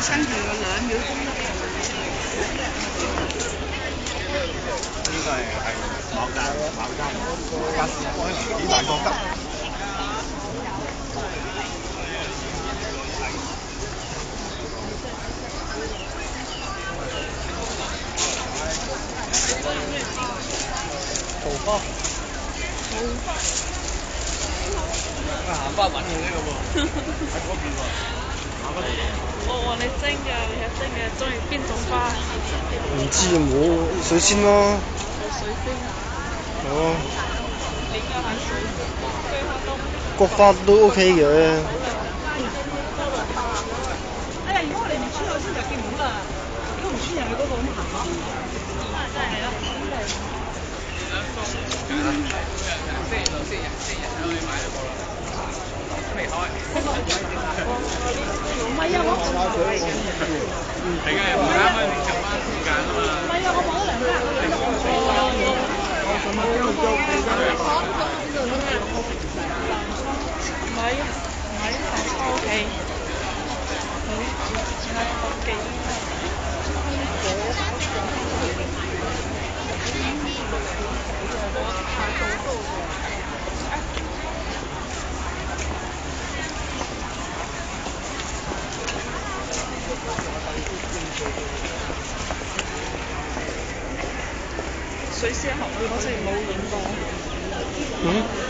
山田嘅兩秒鐘得唔得？呢個係係冇價冇價，價市可能幾大個得。好。行翻揾佢呢個喎，喺嗰邊喎。我話你蒸嘅，你係蒸嘅，中意邊種花？唔知冇水仙咯。水仙。哦。點解係水仙？菊花都。菊花都 OK 嘅。哎呀！如果我哋唔穿口先就見唔到啦，如果唔穿入去嗰個咁行咯。咁啊，真係咯，真係。未開。唔唔係啊，我唔係嘅。係嘅，而家可以調翻時間啊嘛。唔係啊，我講咗兩間。唔係啊，唔係啊，係 OK。水仙喉我哋嗰時冇影過。嗯？